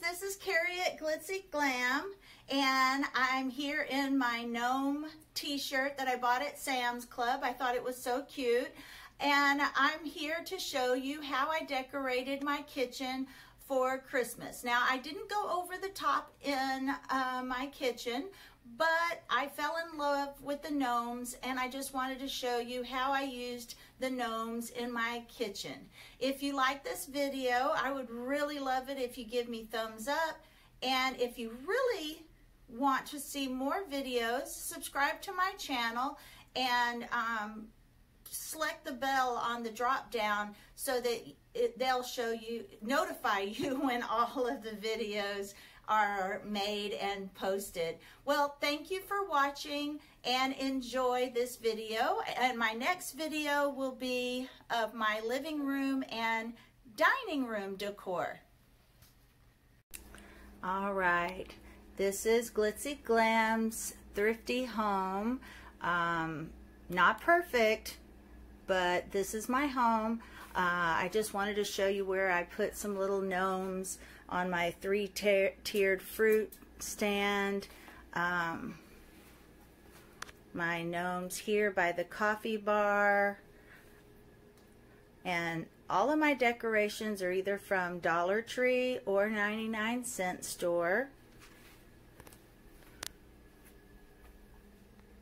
this is Carrie at Glitzy Glam and I'm here in my gnome t-shirt that I bought at Sam's Club. I thought it was so cute and I'm here to show you how I decorated my kitchen for Christmas. Now I didn't go over the top in uh, my kitchen but I fell in love with the gnomes and I just wanted to show you how I used the gnomes in my kitchen. If you like this video, I would really love it if you give me thumbs up. And if you really want to see more videos, subscribe to my channel and um, select the bell on the drop down so that it, they'll show you, notify you when all of the videos are made and posted. Well, thank you for watching and enjoy this video. And my next video will be of my living room and dining room decor. All right, this is Glitzy Glam's thrifty home. Um, not perfect, but this is my home. Uh, I just wanted to show you where I put some little gnomes on my three-tiered fruit stand. Um, my gnomes here by the coffee bar. And all of my decorations are either from Dollar Tree or 99 cent store.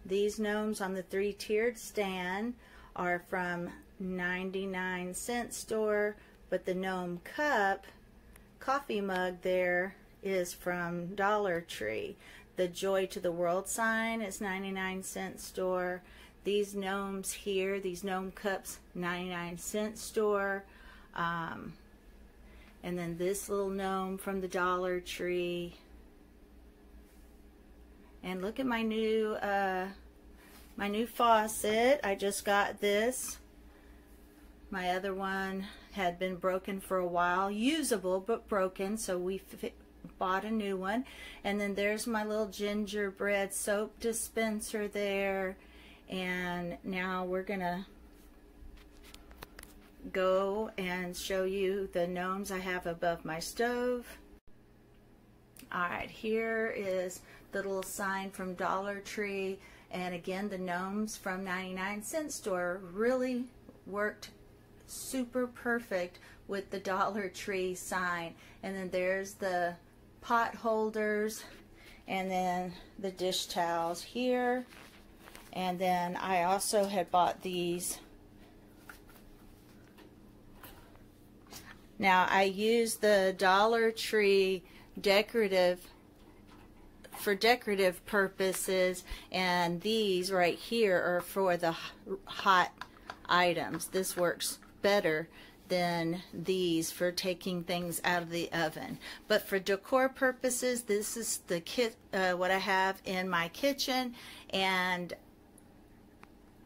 These gnomes on the three-tiered stand are from 99 cent store, but the gnome cup coffee mug there is from Dollar Tree. The Joy to the World sign is 99 cent store. These gnomes here, these gnome cups, 99 cent store. Um, and then this little gnome from the Dollar Tree. And look at my new, uh, my new faucet. I just got this. My other one had been broken for a while, usable but broken, so we bought a new one. And then there's my little gingerbread soap dispenser there. And now we're going to go and show you the gnomes I have above my stove. Alright, here is the little sign from Dollar Tree. And again, the gnomes from 99 cent store really worked super perfect with the Dollar Tree sign. And then there's the pot holders and then the dish towels here. And then I also had bought these. Now I use the Dollar Tree decorative for decorative purposes and these right here are for the hot items. This works better than these for taking things out of the oven. But for decor purposes, this is the kit, uh, what I have in my kitchen, and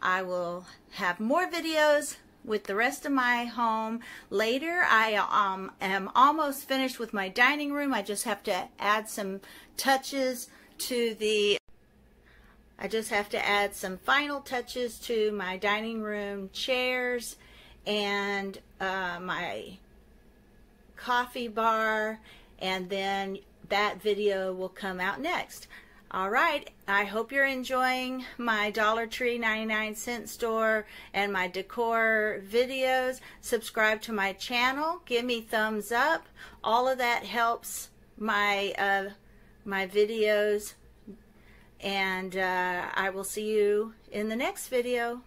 I will have more videos with the rest of my home later. I um, am almost finished with my dining room. I just have to add some touches to the I just have to add some final touches to my dining room chairs and uh, my coffee bar and then that video will come out next. All right, I hope you're enjoying my Dollar Tree 99 cent store and my decor videos. Subscribe to my channel, give me thumbs up. All of that helps my uh, my videos and uh, I will see you in the next video.